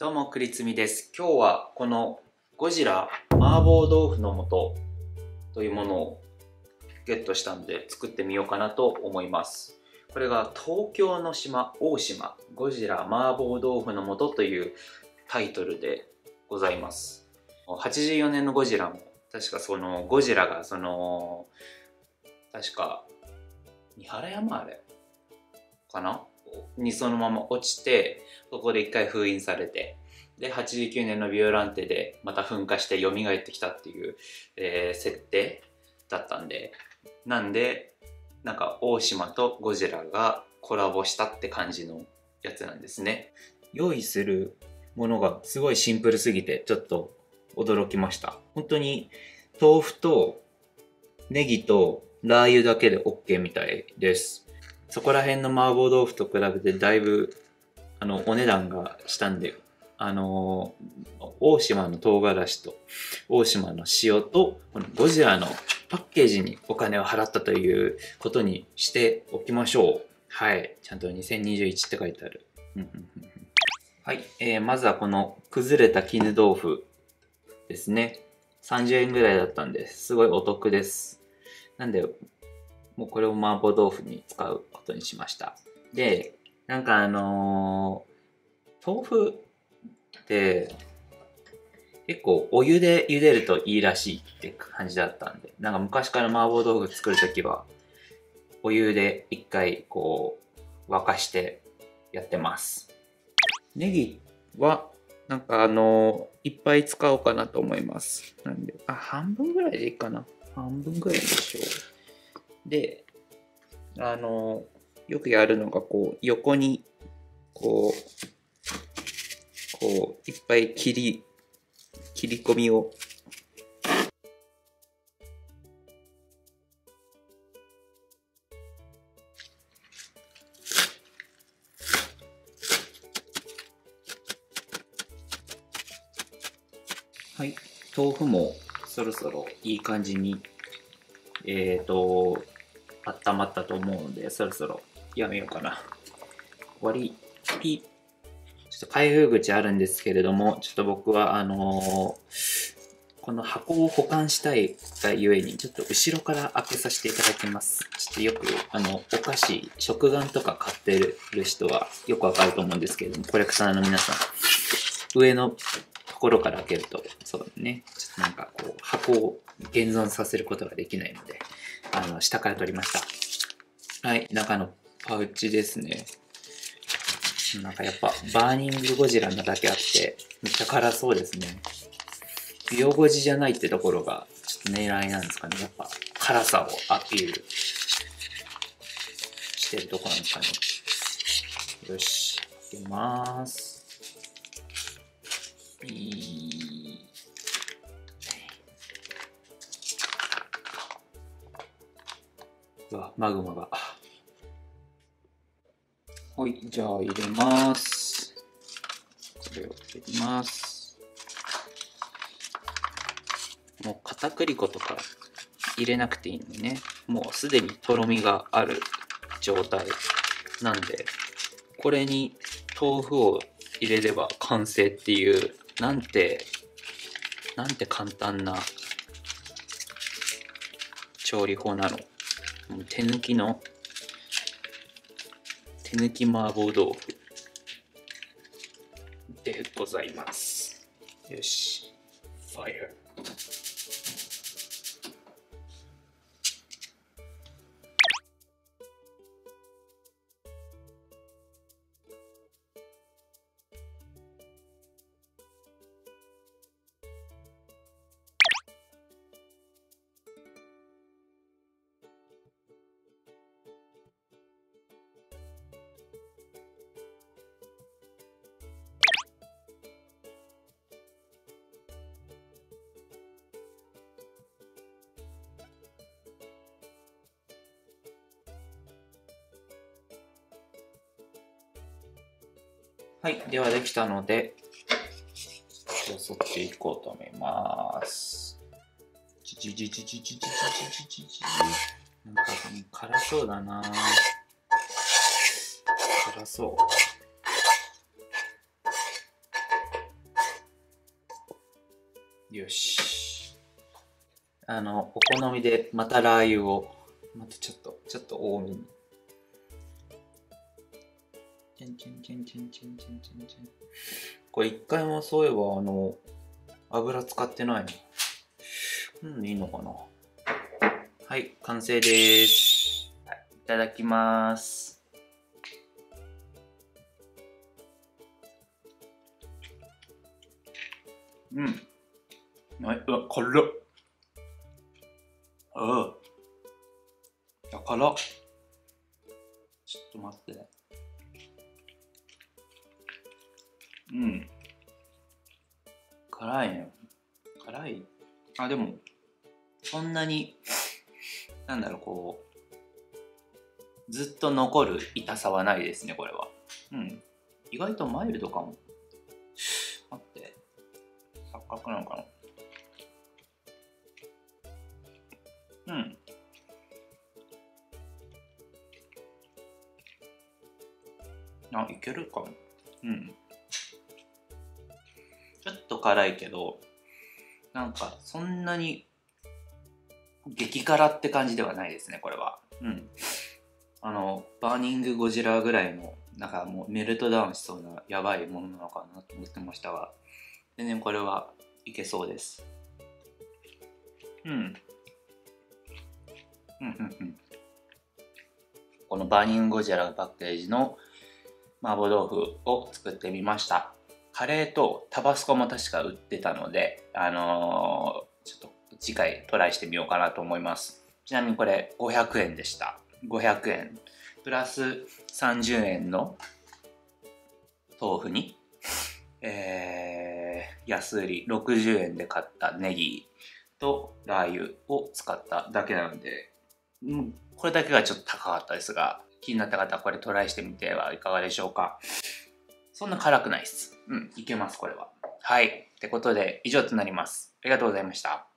どうも、くりつみです。今日はこのゴジラ麻婆豆腐の素というものをゲットしたので作ってみようかなと思います。これが東京の島大島ゴジラ麻婆豆腐の素というタイトルでございます。84年のゴジラも確かそのゴジラがその確か三原山あれかなにそのまま落ちてそこで一回封印されてで89年のビオランテでまた噴火して蘇ってきたっていう、えー設定だったんでなんでなんか大島とゴジラがコラボしたって感じのやつなんですね。用意するものがすごいシンプルすぎてちょっと驚きました。本当に豆腐とネギとラー油だけで OK みたいです。そこら辺の麻婆豆腐と比べてだいぶあのお値段がしたんであの大島の唐辛子と大島の塩とこのゴジラのパッケージにお金を払ったということにしておきましょう。はい。ちゃんと2021って書いてある。はい、えーまずはこの崩れた絹豆腐ですね。30円ぐらいだったんですすごいお得です。なんでもうこれを麻婆豆腐に使うことにしました。でなんかあのー豆腐って結構お湯で茹でるといいらしいって感じだったんでなんか昔から麻婆豆腐作るときはお湯で一回こう沸かしてやってます。ネギはなんかあのーいっぱい使おうかなと思います。なんであ半分ぐらいでいいかな。半分ぐらいでしょう。であのよくやるのがこう横にこうこういっぱい切り切り込みを。はい。豆腐もそろそろいい感じに。えっ、と温まったと思うのでそろそろやめようかな。終わり。ピッちょっと開封口あるんですけれどもちょっと僕はあのーこの箱を保管したいがゆえにちょっと後ろから開けさせていただきます。ちょっとよくあのお菓子食玩とか買ってる人はよくわかると思うんですけれどもコレクターの皆さん上のところから開けるとそうね。ちょっとなんかこう箱を現存させることができないのであの下から取りました。はい中のパウチですね。なんかやっぱバーニングゴジラなだけあってめっちゃ辛そうですね。ビオゴジじゃないってところがちょっと狙いなんですかね。やっぱ辛さをアピールしてるとこなんですかね。よし開けます。わマグマが。はいじゃあ入れます。これを入れます。もう片栗粉とか入れなくていいのね。もうすでにとろみがある状態なんでこれに豆腐を入れれば完成っていうなんてなんて簡単な調理法なの手抜きの手抜き麻婆豆腐でございます。よし。ファイアはい、ではできたので、よそっていこうと思います。ちちちちちちちちちちなんか辛そうだな辛そう。よし。あの、お好みでまたラー油を、またちょっと、ちょっと多めに。チンチンチンチンチンチンチンチンこれ一回もそういえばあの油使ってないのうんいいのかなはい完成です、はい、いただきますうんないうわ辛っあああ辛っちょっと待ってうん。辛いね。辛い？あでもそんなになんだろうこうずっと残る痛さはないですねこれは。うん。意外とマイルドかも。待って。錯覚なのかな。うん。あいけるかも。うん。辛いけどなんかそんなに激辛って感じではないですねこれは。うん。あのバーニングゴジラぐらいのなんかもうメルトダウンしそうなやばいものなのかなと思ってましたが。全然これはいけそうです。うん。うんうんうん。このバーニングゴジラのパッケージの麻婆豆腐を作ってみました。カレーとタバスコも確か売ってたのであのー、ちょっと次回トライしてみようかなと思います。ちなみにこれ500円でした。500円。プラス30円の豆腐にえー、安売り。60円で買ったネギとラー油を使っただけなので、うん、これだけがちょっと高かったですが気になった方はこれトライしてみてはいかがでしょうか。そんな辛くないです。うんいけますこれは。はい。ってことで以上となります。ありがとうございました。